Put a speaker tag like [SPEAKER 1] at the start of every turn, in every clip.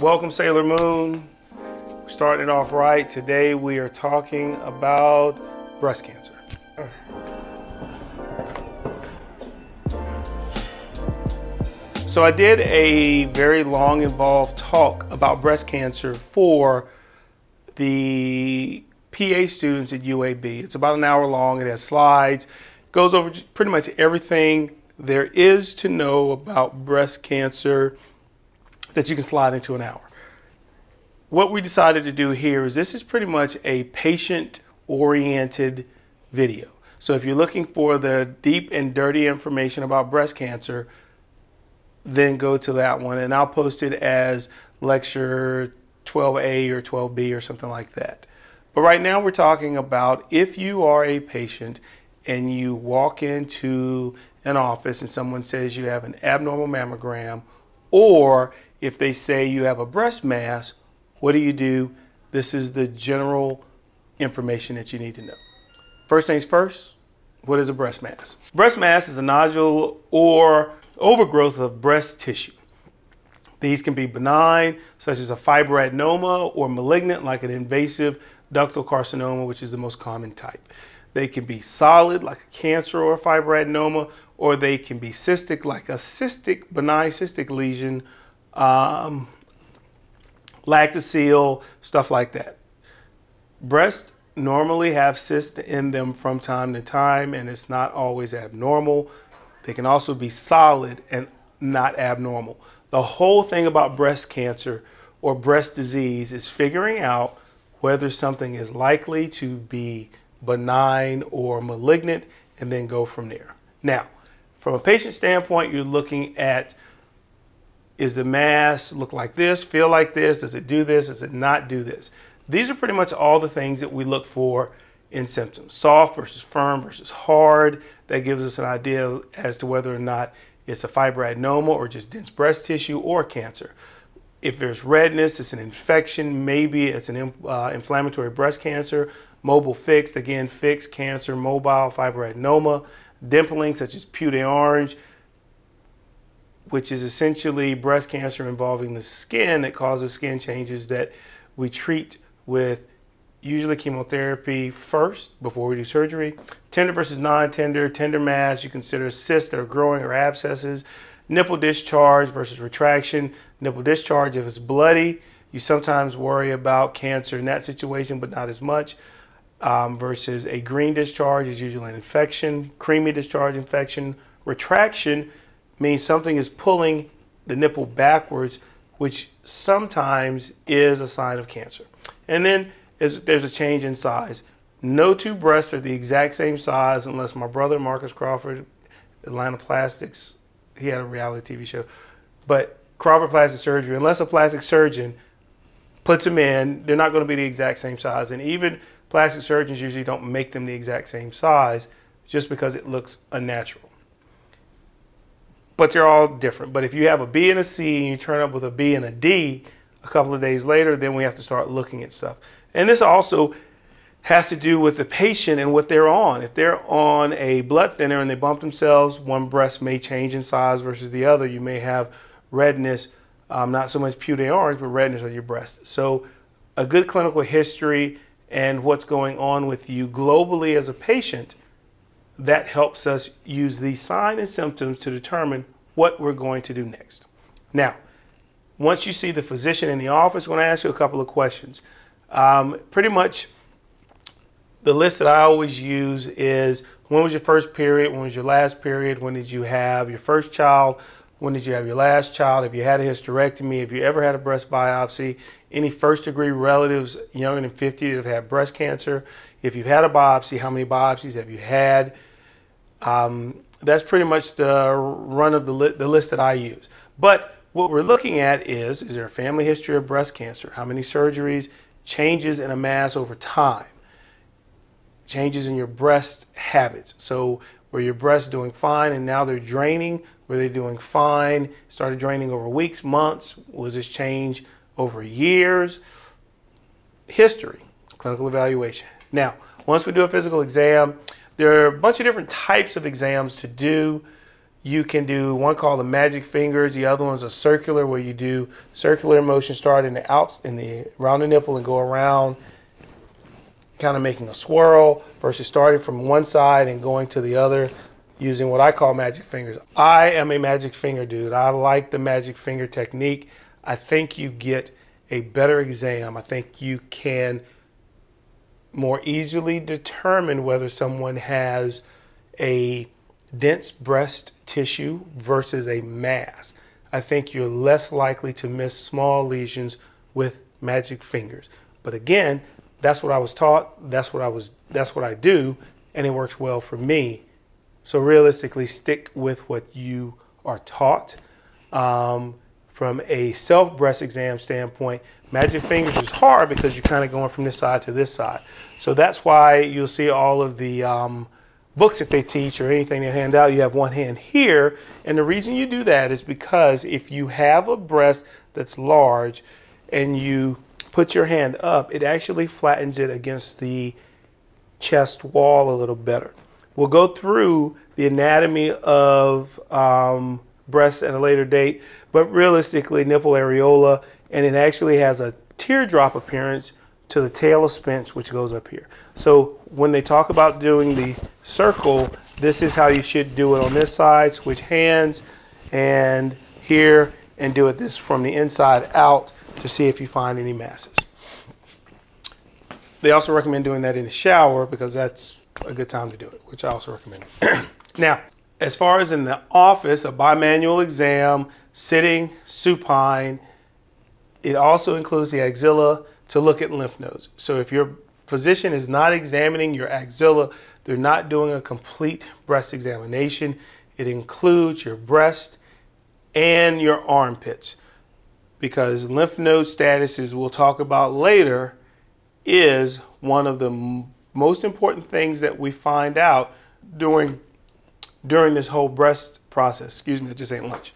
[SPEAKER 1] Welcome, Sailor Moon. Starting it off right. Today we are talking about breast cancer. So I did a very long, involved talk about breast cancer for the PA students at UAB. It's about an hour long. It has slides, goes over pretty much everything there is to know about breast cancer that you can slide into an hour. What we decided to do here is this is pretty much a patient oriented video. So if you're looking for the deep and dirty information about breast cancer, then go to that one and I'll post it as lecture 12A or 12B or something like that. But right now we're talking about if you are a patient and you walk into an office and someone says you have an abnormal mammogram or if they say you have a breast mass, what do you do? This is the general information that you need to know. First things first, what is a breast mass? Breast mass is a nodule or overgrowth of breast tissue. These can be benign, such as a fibroadenoma, or malignant, like an invasive ductal carcinoma, which is the most common type. They can be solid, like a cancer or a fibroadenoma, or they can be cystic, like a cystic, benign cystic lesion, um, lactocele, stuff like that. Breasts normally have cysts in them from time to time, and it's not always abnormal. They can also be solid and not abnormal. The whole thing about breast cancer or breast disease is figuring out whether something is likely to be benign or malignant and then go from there. Now, from a patient standpoint, you're looking at is the mass look like this, feel like this, does it do this, does it not do this? These are pretty much all the things that we look for in symptoms. Soft versus firm versus hard. That gives us an idea as to whether or not it's a fibroadenoma or just dense breast tissue or cancer. If there's redness, it's an infection, maybe it's an uh, inflammatory breast cancer. Mobile fixed, again, fixed cancer, mobile fibroadenoma. Dimpling, such as peau d'orange, which is essentially breast cancer involving the skin that causes skin changes that we treat with usually chemotherapy first before we do surgery. Tender versus non-tender, tender mass, you consider cysts that are growing or abscesses. Nipple discharge versus retraction. Nipple discharge, if it's bloody, you sometimes worry about cancer in that situation, but not as much. Um, versus a green discharge is usually an infection. Creamy discharge infection. Retraction means something is pulling the nipple backwards, which sometimes is a sign of cancer. And then there's a change in size. No two breasts are the exact same size unless my brother Marcus Crawford, Atlanta Plastics, he had a reality TV show, but Crawford Plastic Surgery, unless a plastic surgeon puts them in, they're not going to be the exact same size. And even plastic surgeons usually don't make them the exact same size just because it looks unnatural but they're all different. But if you have a B and a C and you turn up with a B and a D a couple of days later, then we have to start looking at stuff. And this also has to do with the patient and what they're on. If they're on a blood thinner and they bump themselves, one breast may change in size versus the other. You may have redness, um, not so much peau d'orange, but redness on your breast. So a good clinical history and what's going on with you globally as a patient that helps us use these signs and symptoms to determine what we're going to do next. Now, once you see the physician in the office, I'm going to ask you a couple of questions. Um, pretty much the list that I always use is when was your first period? When was your last period? When did you have your first child? When did you have your last child? If you had a hysterectomy, if you ever had a breast biopsy, any first degree relatives younger than 50 that have had breast cancer, if you've had a biopsy, how many biopsies have you had? Um, that's pretty much the run of the, li the list that I use. But what we're looking at is, is there a family history of breast cancer? How many surgeries? Changes in a mass over time. Changes in your breast habits. So were your breasts doing fine and now they're draining? Were they doing fine? Started draining over weeks, months? Was this change over years? History, clinical evaluation. Now, once we do a physical exam, there are a bunch of different types of exams to do. You can do one called the magic fingers. The other one's a circular where you do circular motion start in the outs in the around the nipple and go around, kind of making a swirl versus starting from one side and going to the other using what I call magic fingers. I am a magic finger dude. I like the magic finger technique. I think you get a better exam. I think you can more easily determine whether someone has a dense breast tissue versus a mass. I think you're less likely to miss small lesions with magic fingers. But again, that's what I was taught, that's what I was that's what I do and it works well for me. So realistically stick with what you are taught. Um, from a self breast exam standpoint, magic fingers is hard because you're kind of going from this side to this side. So that's why you'll see all of the um, books that they teach or anything they hand out, you have one hand here. And the reason you do that is because if you have a breast that's large and you put your hand up, it actually flattens it against the chest wall a little better. We'll go through the anatomy of um, breast at a later date, but realistically, nipple areola, and it actually has a teardrop appearance to the tail of Spence, which goes up here. So when they talk about doing the circle, this is how you should do it on this side. Switch hands and here and do it this from the inside out to see if you find any masses. They also recommend doing that in the shower because that's a good time to do it, which I also recommend. now, as far as in the office, a bimanual exam, sitting, supine, it also includes the axilla to look at lymph nodes. So if your physician is not examining your axilla, they're not doing a complete breast examination. It includes your breast and your armpits because lymph node status statuses we'll talk about later is one of the most important things that we find out during during this whole breast process. Excuse me, I just ate lunch.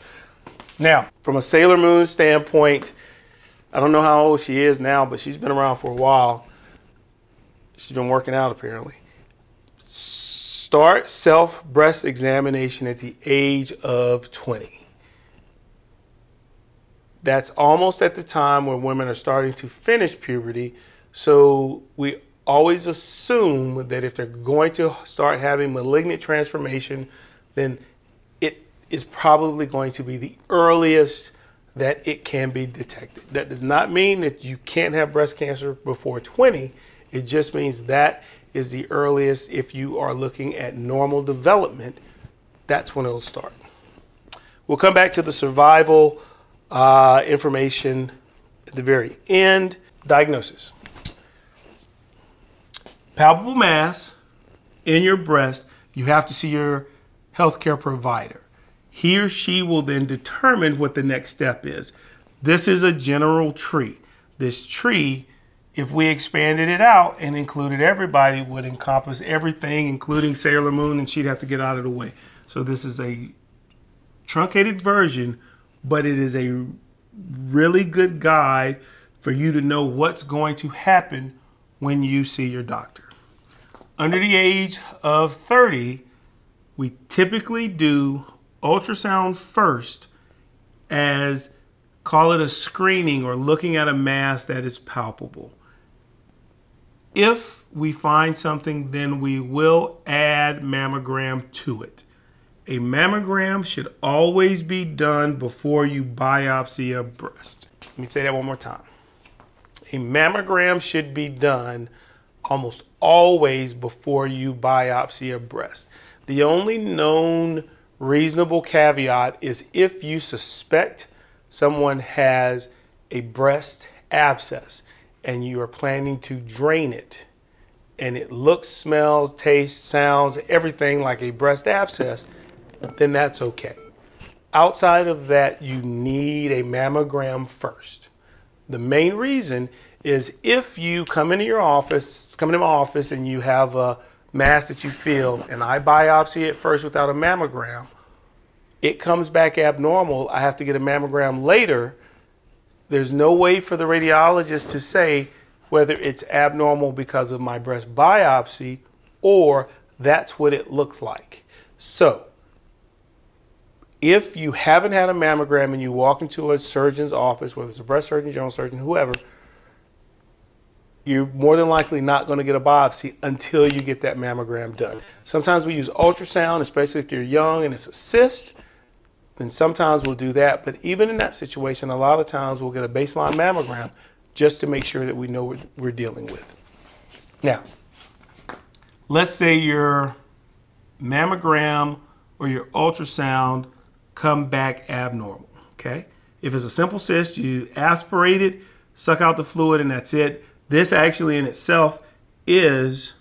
[SPEAKER 1] Now, from a Sailor Moon standpoint, I don't know how old she is now, but she's been around for a while. She's been working out apparently. Start self breast examination at the age of 20. That's almost at the time when women are starting to finish puberty. So we always assume that if they're going to start having malignant transformation, then is probably going to be the earliest that it can be detected. That does not mean that you can't have breast cancer before 20. It just means that is the earliest if you are looking at normal development, that's when it'll start. We'll come back to the survival uh, information at the very end. Diagnosis palpable mass in your breast, you have to see your healthcare provider. He or she will then determine what the next step is. This is a general tree. This tree, if we expanded it out and included everybody, would encompass everything, including Sailor Moon, and she'd have to get out of the way. So this is a truncated version, but it is a really good guide for you to know what's going to happen when you see your doctor under the age of 30, we typically do ultrasound first as call it a screening or looking at a mass that is palpable. If we find something, then we will add mammogram to it. A mammogram should always be done before you biopsy a breast. Let me say that one more time. A mammogram should be done almost always before you biopsy a breast. The only known reasonable caveat is if you suspect someone has a breast abscess and you are planning to drain it and it looks, smells, tastes, sounds, everything like a breast abscess, then that's okay. Outside of that, you need a mammogram first. The main reason is if you come into your office, come into my office and you have a mass that you feel and I biopsy it first without a mammogram, it comes back abnormal. I have to get a mammogram later. There's no way for the radiologist to say whether it's abnormal because of my breast biopsy or that's what it looks like. So, if you haven't had a mammogram and you walk into a surgeon's office, whether it's a breast surgeon, general surgeon, whoever, you're more than likely not going to get a biopsy until you get that mammogram done. Sometimes we use ultrasound, especially if you're young and it's a cyst. Then sometimes we'll do that. But even in that situation, a lot of times we'll get a baseline mammogram just to make sure that we know what we're dealing with. Now, let's say your mammogram or your ultrasound come back abnormal. Okay. If it's a simple cyst, you aspirate it, suck out the fluid, and that's it this actually in itself is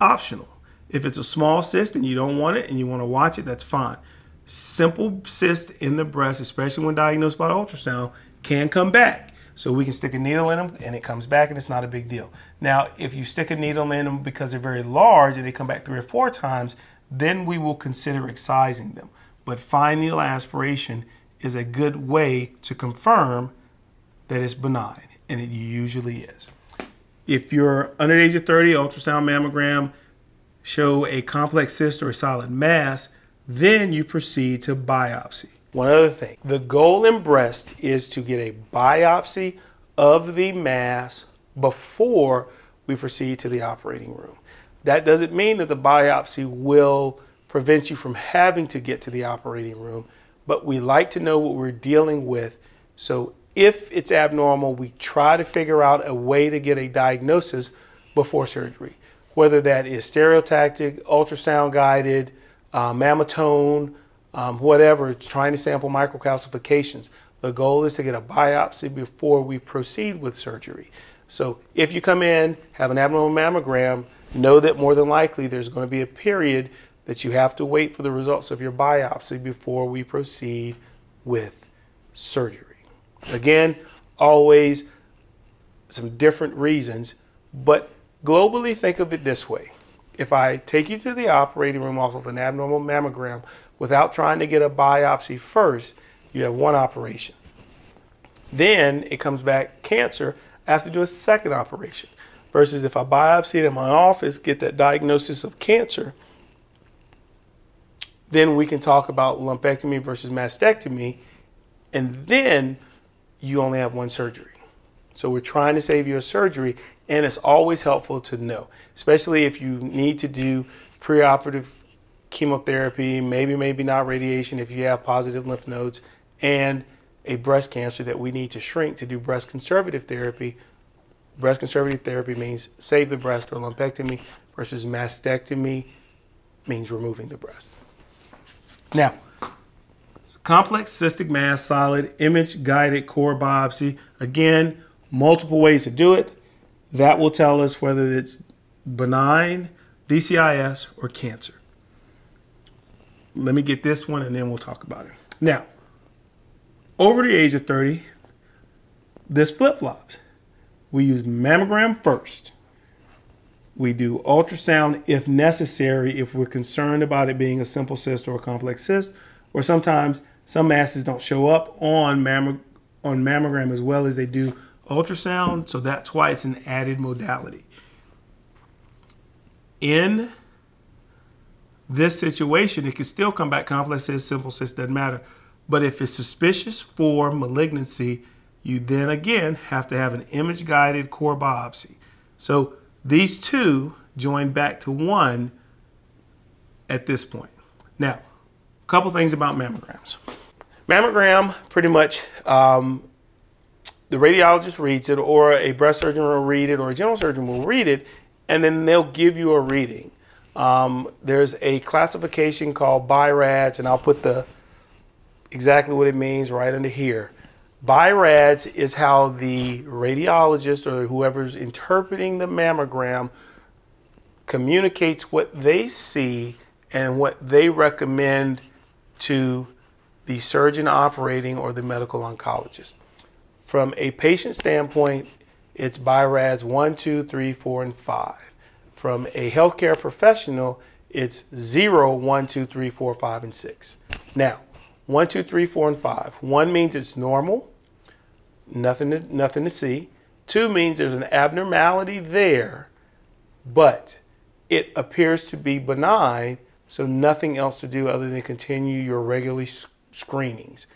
[SPEAKER 1] optional. If it's a small cyst and you don't want it and you want to watch it, that's fine. Simple cyst in the breast, especially when diagnosed by ultrasound, can come back. So we can stick a needle in them and it comes back and it's not a big deal. Now, if you stick a needle in them because they're very large and they come back three or four times, then we will consider excising them. But fine needle aspiration is a good way to confirm that it's benign, and it usually is. If you're under the age of 30, ultrasound mammogram show a complex cyst or a solid mass, then you proceed to biopsy. One other thing, the goal in breast is to get a biopsy of the mass before we proceed to the operating room. That doesn't mean that the biopsy will prevent you from having to get to the operating room, but we like to know what we're dealing with so if it's abnormal, we try to figure out a way to get a diagnosis before surgery, whether that is stereotactic, ultrasound guided, uh, mammotome, um, whatever, trying to sample microcalcifications. The goal is to get a biopsy before we proceed with surgery. So if you come in, have an abnormal mammogram, know that more than likely there's going to be a period that you have to wait for the results of your biopsy before we proceed with surgery. Again, always some different reasons, but globally think of it this way. If I take you to the operating room off of an abnormal mammogram without trying to get a biopsy first, you have one operation. Then it comes back cancer, I have to do a second operation. Versus if I biopsy it in my office, get that diagnosis of cancer, then we can talk about lumpectomy versus mastectomy. And then you only have one surgery. So we're trying to save you a surgery, and it's always helpful to know, especially if you need to do preoperative chemotherapy, maybe, maybe not radiation if you have positive lymph nodes, and a breast cancer that we need to shrink to do breast conservative therapy. Breast conservative therapy means save the breast or lumpectomy versus mastectomy means removing the breast. Now, Complex cystic mass, solid, image guided core biopsy. Again, multiple ways to do it. That will tell us whether it's benign, DCIS, or cancer. Let me get this one and then we'll talk about it. Now, over the age of 30, this flip flops. We use mammogram first. We do ultrasound if necessary, if we're concerned about it being a simple cyst or a complex cyst, or sometimes some masses don't show up on mammo- on mammogram as well as they do ultrasound, so that's why it's an added modality. In this situation, it can still come back complex cyst, simple cyst, doesn't matter. But if it's suspicious for malignancy, you then again have to have an image guided core biopsy. So these two join back to one at this point. Now, a couple things about mammograms. Mammogram, pretty much, um, the radiologist reads it, or a breast surgeon will read it, or a general surgeon will read it, and then they'll give you a reading. Um, there's a classification called BI-RADS, and I'll put the exactly what it means right under here. BI-RADS is how the radiologist or whoever's interpreting the mammogram communicates what they see and what they recommend to the surgeon operating or the medical oncologist. From a patient standpoint, it's BI-RADS 1, 2, 3, 4, and 5. From a healthcare professional, it's 0, 1, 2, 3, 4, 5, and 6. Now, 1, 2, 3, 4, and 5. 1 means it's normal, nothing to, nothing to see. 2 means there's an abnormality there, but it appears to be benign so nothing else to do other than continue your regularly screenings.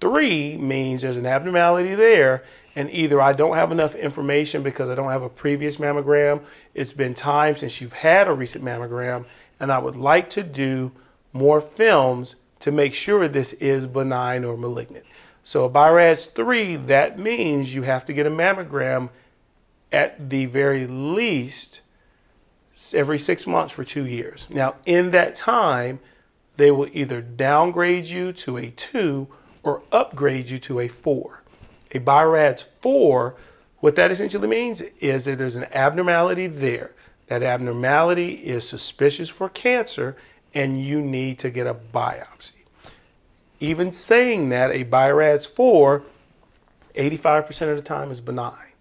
[SPEAKER 1] Three means there's an abnormality there, and either I don't have enough information because I don't have a previous mammogram, it's been time since you've had a recent mammogram, and I would like to do more films to make sure this is benign or malignant. So a BI-RADS 3, that means you have to get a mammogram at the very least every six months for two years. Now, in that time, they will either downgrade you to a two or upgrade you to a four. A BI-RADS 4, what that essentially means is that there's an abnormality there. That abnormality is suspicious for cancer and you need to get a biopsy. Even saying that, a BI-RADS 4, 85% of the time is benign.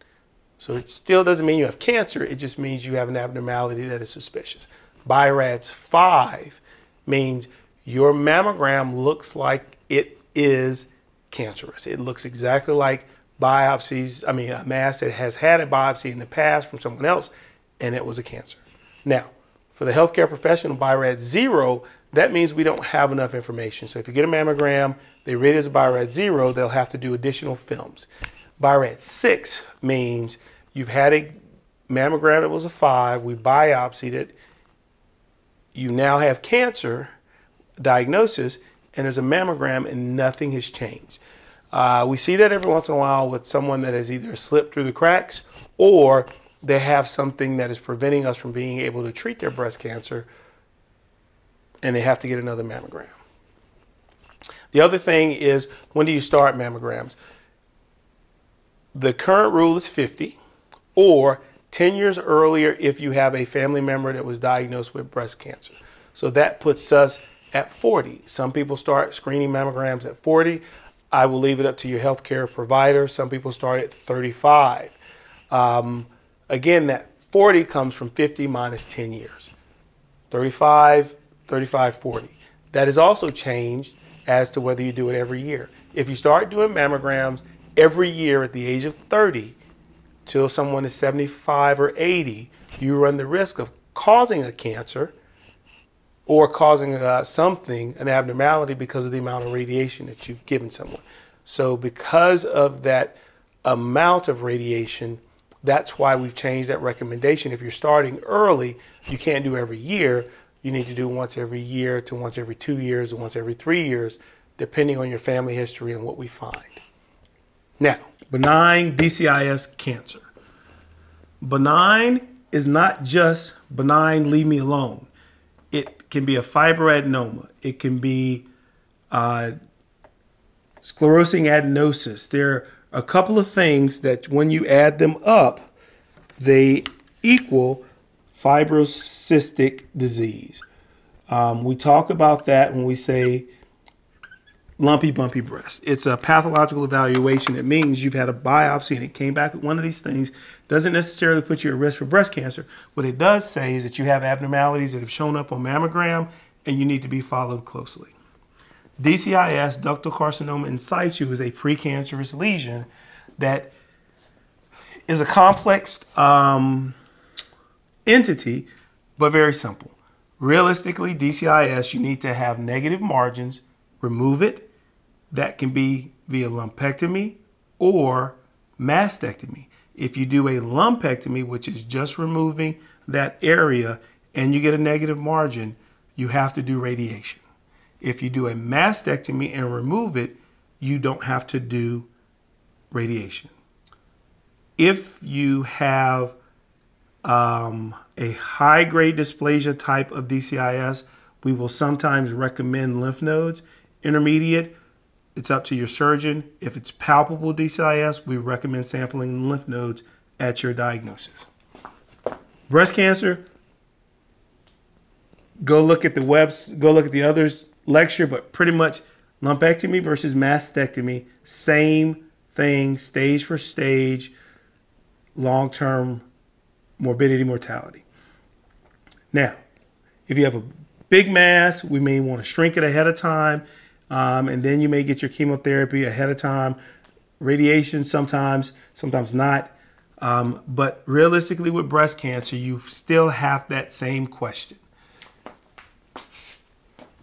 [SPEAKER 1] So it still doesn't mean you have cancer, it just means you have an abnormality that is suspicious. BI-RADS 5 means your mammogram looks like it is cancerous. It looks exactly like biopsies, I mean, a mass that has had a biopsy in the past from someone else, and it was a cancer. Now, for the healthcare professional, BI-RADS 0, that means we don't have enough information. So if you get a mammogram, they rate it as BI-RADS 0, they'll have to do additional films. BI-RADS 6 means you've had a mammogram that was a 5, we biopsied it, you now have cancer diagnosis, and there's a mammogram and nothing has changed. Uh, we see that every once in a while with someone that has either slipped through the cracks or they have something that is preventing us from being able to treat their breast cancer and they have to get another mammogram. The other thing is when do you start mammograms? The current rule is 50 or 10 years earlier if you have a family member that was diagnosed with breast cancer. So that puts us at 40. Some people start screening mammograms at 40. I will leave it up to your healthcare provider. Some people start at 35. Um, again, that 40 comes from 50 minus 10 years. 35, 35, 40. That is also changed as to whether you do it every year. If you start doing mammograms every year at the age of 30 till someone is 75 or 80, you run the risk of causing a cancer or causing uh, something, an abnormality, because of the amount of radiation that you've given someone. So, because of that amount of radiation, that's why we've changed that recommendation. If you're starting early, you can't do every year. You need to do once every year to once every two years or once every three years, depending on your family history and what we find. Now, benign DCIS cancer. Benign is not just benign, leave me alone. It can be a fibroadenoma. It can be uh, sclerosing adenosis. There are a couple of things that when you add them up, they equal fibrocystic disease. Um, we talk about that when we say lumpy, bumpy breast. It's a pathological evaluation. It means you've had a biopsy and it came back with one of these things. Doesn't necessarily put you at risk for breast cancer. What it does say is that you have abnormalities that have shown up on mammogram and you need to be followed closely. DCIS, ductal carcinoma in situ, is a precancerous lesion that is a complex um, entity, but very simple. Realistically, DCIS, you need to have negative margins, remove it. That can be via lumpectomy or mastectomy. If you do a lumpectomy, which is just removing that area, and you get a negative margin, you have to do radiation. If you do a mastectomy and remove it, you don't have to do radiation. If you have um, a high grade dysplasia type of DCIS, we will sometimes recommend lymph nodes. Intermediate, it's up to your surgeon. If it's palpable DCIS, we recommend sampling lymph nodes at your diagnosis. Breast cancer, go look at the webs, go look at the others lecture, but pretty much lumpectomy versus mastectomy, same thing, stage for stage, long term morbidity, mortality. Now, if you have a big mass, we may want to shrink it ahead of time, um, and then you may get your chemotherapy ahead of time, radiation sometimes, sometimes not. Um, but realistically, with breast cancer, you still have that same question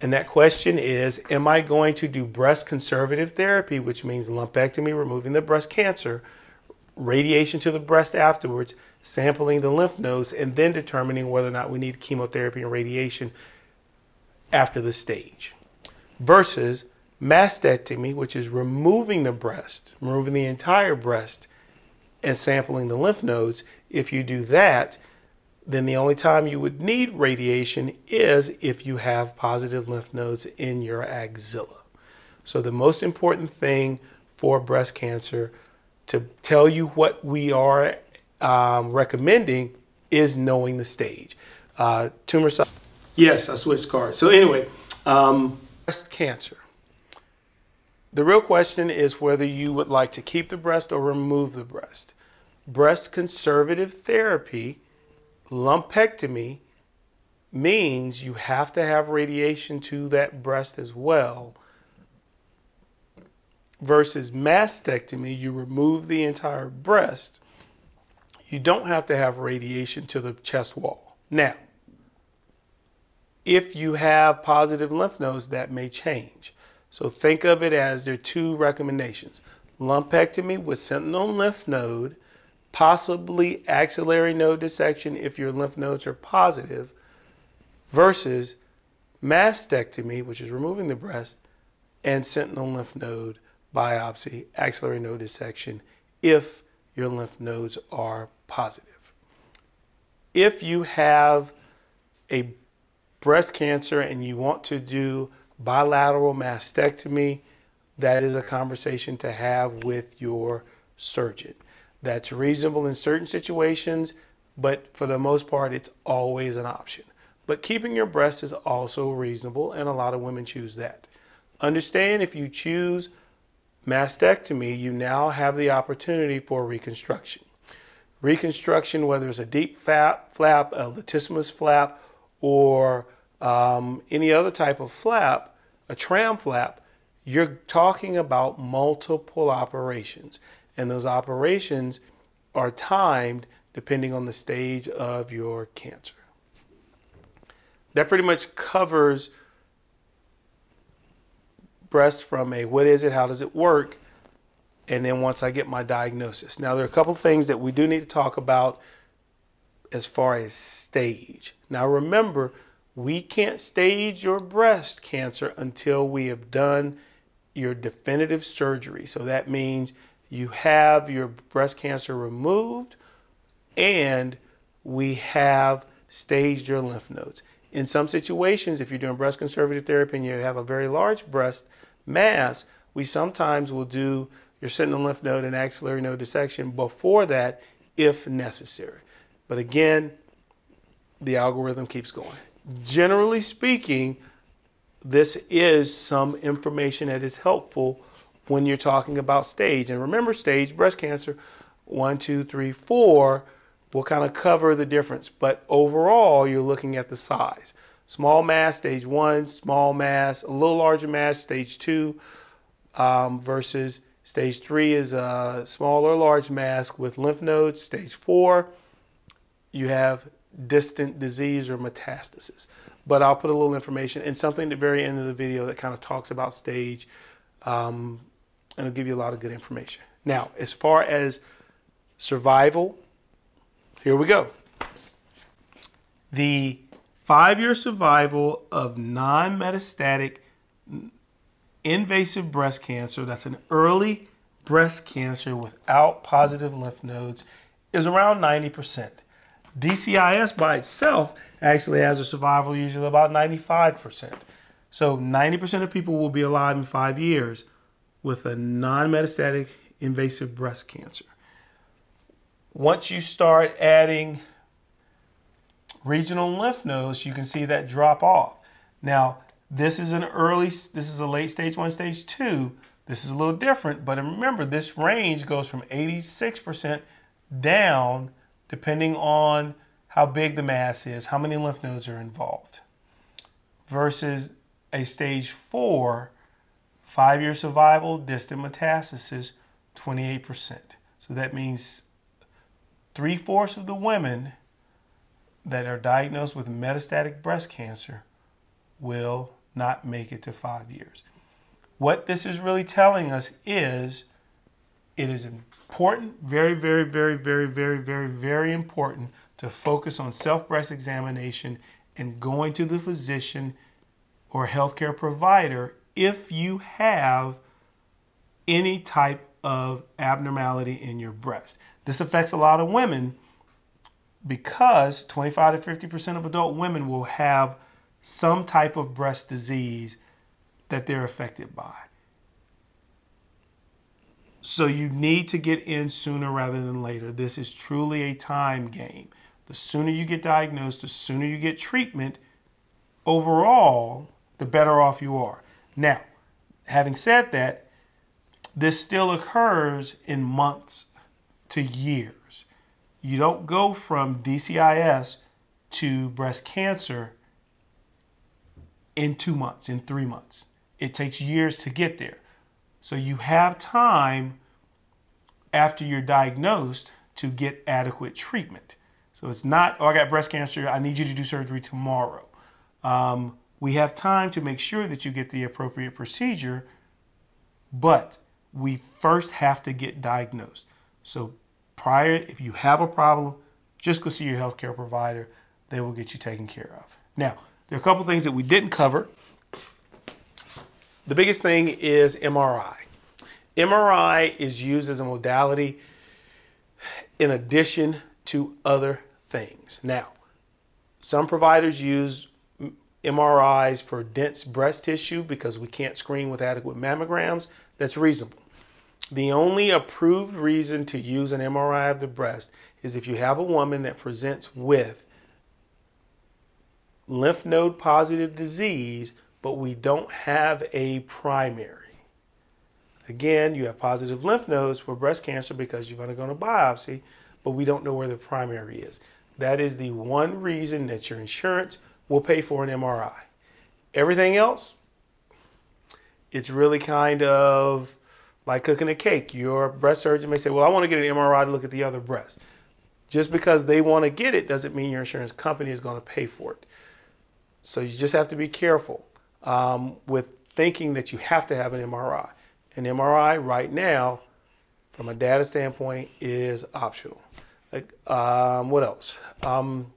[SPEAKER 1] And that question is Am I going to do breast conservative therapy, which means lumpectomy, removing the breast cancer, radiation to the breast afterwards, sampling the lymph nodes, and then determining whether or not we need chemotherapy and radiation after the stage? Versus mastectomy, which is removing the breast, removing the entire breast, and sampling the lymph nodes. If you do that, then the only time you would need radiation is if you have positive lymph nodes in your axilla. So the most important thing for breast cancer to tell you what we are um, recommending is knowing the stage. Uh, tumor size. Yes, I switched cards. So anyway, um, breast cancer. The real question is whether you would like to keep the breast or remove the breast. Breast conservative therapy lumpectomy means you have to have radiation to that breast as well versus mastectomy you remove the entire breast you don't have to have radiation to the chest wall now if you have positive lymph nodes that may change so think of it as there are two recommendations lumpectomy with sentinel lymph node possibly axillary node dissection if your lymph nodes are positive, versus mastectomy, which is removing the breast, and sentinel lymph node biopsy, axillary node dissection, if your lymph nodes are positive. If you have a breast cancer and you want to do bilateral mastectomy, that is a conversation to have with your surgeon. That's reasonable in certain situations, but for the most part, it's always an option. But keeping your breast is also reasonable, and a lot of women choose that. Understand if you choose mastectomy, you now have the opportunity for reconstruction. Reconstruction, whether it's a DIEP flap, flap a latissimus flap, or um, any other type of flap, a TRAM flap, you're talking about multiple operations and those operations are timed depending on the stage of your cancer. That pretty much covers breast from a what is it, how does it work, and then once I get my diagnosis. Now, there are a couple things that we do need to talk about as far as stage. Now, remember, we can't stage your breast cancer until we have done your definitive surgery. So that means you have your breast cancer removed and we have staged your lymph nodes. In some situations, if you're doing breast conservative therapy and you have a very large breast mass, we sometimes will do your sentinel lymph node and axillary node dissection before that if necessary. But again, the algorithm keeps going. Generally speaking, this is some information that is helpful when you're talking about stage. And remember, stage breast cancer, one, two, three, four, will kind of cover the difference. But overall, you're looking at the size. Small mass, stage one, small mass, a little larger mass, stage two, um, versus stage three is a small or large mass with lymph nodes. Stage four, you have distant disease or metastasis. But I'll put a little information and something at the very end of the video that kind of talks about stage um, and it'll give you a lot of good information. Now, as far as survival, here we go. The five year survival of non metastatic invasive breast cancer, that's an early breast cancer without positive lymph nodes, is around 90%. DCIS by itself actually has a survival usually about 95%. So 90% of people will be alive in five years with a non metastatic invasive breast cancer. Once you start adding regional lymph nodes, you can see that drop off. Now, this is an early, this is a late stage one, stage two. This is a little different, but remember this range goes from 86% down depending on how big the mass is, how many lymph nodes are involved, versus a stage four Five year survival, distant metastasis, 28%. So that means three fourths of the women that are diagnosed with metastatic breast cancer will not make it to five years. What this is really telling us is it is important, very, very, very, very, very, very, very important to focus on self breast examination and going to the physician or healthcare provider if you have any type of abnormality in your breast. This affects a lot of women because 25 to 50% of adult women will have some type of breast disease that they're affected by. So you need to get in sooner rather than later. This is truly a time game. The sooner you get diagnosed, the sooner you get treatment, overall, the better off you are. Now, having said that, this still occurs in months to years. You don't go from DCIS to breast cancer in two months, in three months. It takes years to get there. So you have time after you're diagnosed to get adequate treatment. So it's not, oh, I got breast cancer, I need you to do surgery tomorrow. Um, we have time to make sure that you get the appropriate procedure, but we first have to get diagnosed. So prior, if you have a problem, just go see your healthcare provider. They will get you taken care of. Now, there are a couple things that we didn't cover. The biggest thing is MRI. MRI is used as a modality in addition to other things. Now, some providers use MRIs for dense breast tissue because we can't screen with adequate mammograms. That's reasonable. The only approved reason to use an MRI of the breast is if you have a woman that presents with lymph node positive disease, but we don't have a primary. Again, you have positive lymph nodes for breast cancer because to go to biopsy, but we don't know where the primary is. That is the one reason that your insurance will pay for an MRI. Everything else, it's really kind of like cooking a cake. Your breast surgeon may say, Well, I want to get an MRI to look at the other breast. Just because they want to get it doesn't mean your insurance company is going to pay for it. So you just have to be careful um, with thinking that you have to have an MRI. An MRI right now, from a data standpoint, is optional. Like, um, what else? Um,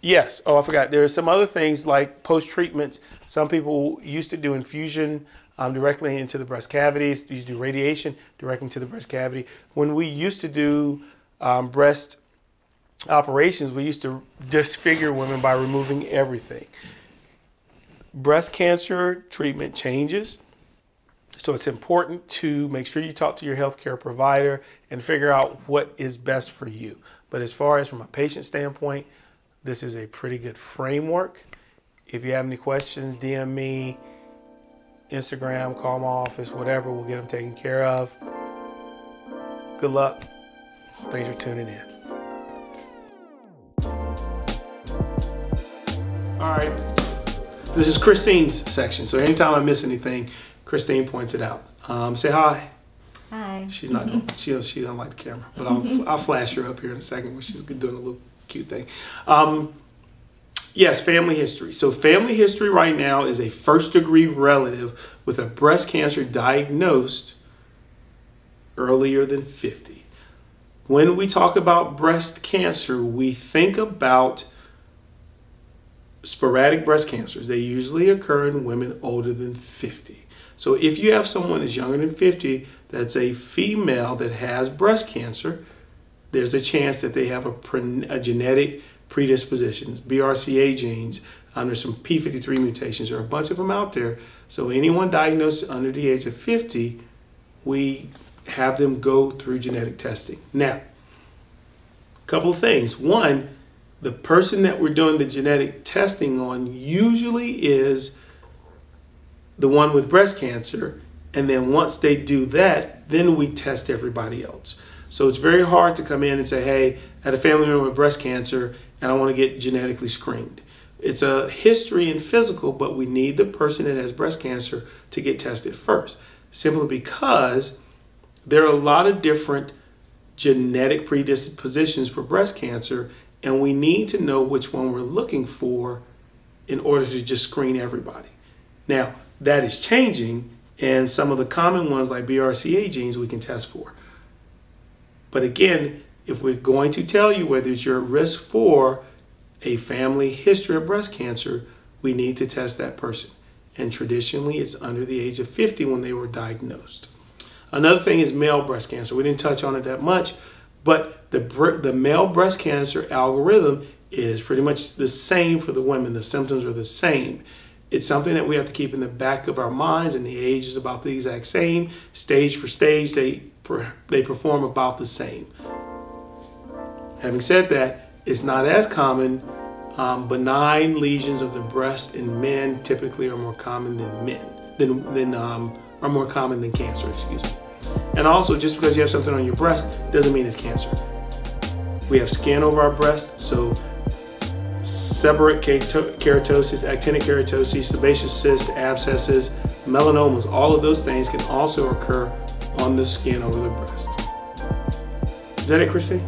[SPEAKER 1] yes. Oh, I forgot. There are some other things like post treatments. Some people used to do infusion um, directly into the breast cavities. Used to do radiation directly into the breast cavity. When we used to do um, breast operations, we used to disfigure women by removing everything breast cancer treatment changes. So it's important to make sure you talk to your healthcare provider and figure out what is best for you. But as far as from a patient standpoint, this is a pretty good framework. If you have any questions, DM me, Instagram, call my office, whatever, we'll get them taken care of. Good luck. Thanks for tuning in. All right. This is Christine's section, so anytime I miss anything, Christine points it out. Um, say hi.
[SPEAKER 2] Hi.
[SPEAKER 1] She's not. She she doesn't like the camera, but I'll I'll flash her up here in a second when she's doing a little cute thing. Um, yes, family history. So family history right now is a first degree relative with a breast cancer diagnosed earlier than 50. When we talk about breast cancer, we think about sporadic breast cancers, they usually occur in women older than 50. So if you have someone that's younger than 50 that's a female that has breast cancer, there's a chance that they have a, pre- a genetic predisposition, BRCA genes. Um, there's some P53 mutations. There are a bunch of them out there. So anyone diagnosed under the age of 50, we have them go through genetic testing. Now, a couple of things. One, the person that we're doing the genetic testing on usually is the one with breast cancer. And then once they do that, then we test everybody else. So it's very hard to come in and say, hey, I had a family member with breast cancer and I want to get genetically screened. It's a history and physical, but we need the person that has breast cancer to get tested first, simply because there are a lot of different genetic predispositions for breast cancer and we need to know which one we're looking for in order to just screen everybody. Now, that is changing, and some of the common ones like BRCA genes we can test for. But again, if we're going to tell you whether it's your risk for a family history of breast cancer, we need to test that person. And traditionally, it's under the age of 50 when they were diagnosed. Another thing is male breast cancer. We didn't touch on it that much, but the, the male breast cancer algorithm is pretty much the same for the women. The symptoms are the same. It's something that we have to keep in the back of our minds, and the age is about the exact same. Stage for stage, they, they perform about the same. Having said that, it's not as common. Um, benign lesions of the breast in men typically are more common than men, than, than um, are more common than cancer, excuse me. And also, just because you have something on your breast doesn't mean it's cancer. We have skin over our breast, so seborrheic keratosis, actinic keratosis, sebaceous cysts, abscesses, melanomas, all of those things can also occur on the skin over the breast. Is that it, Christy?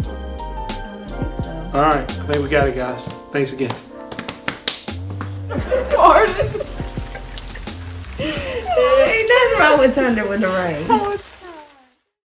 [SPEAKER 1] All right, I think we got it, guys. Thanks again.
[SPEAKER 2] Ain't nothing wrong with thunder with the rain.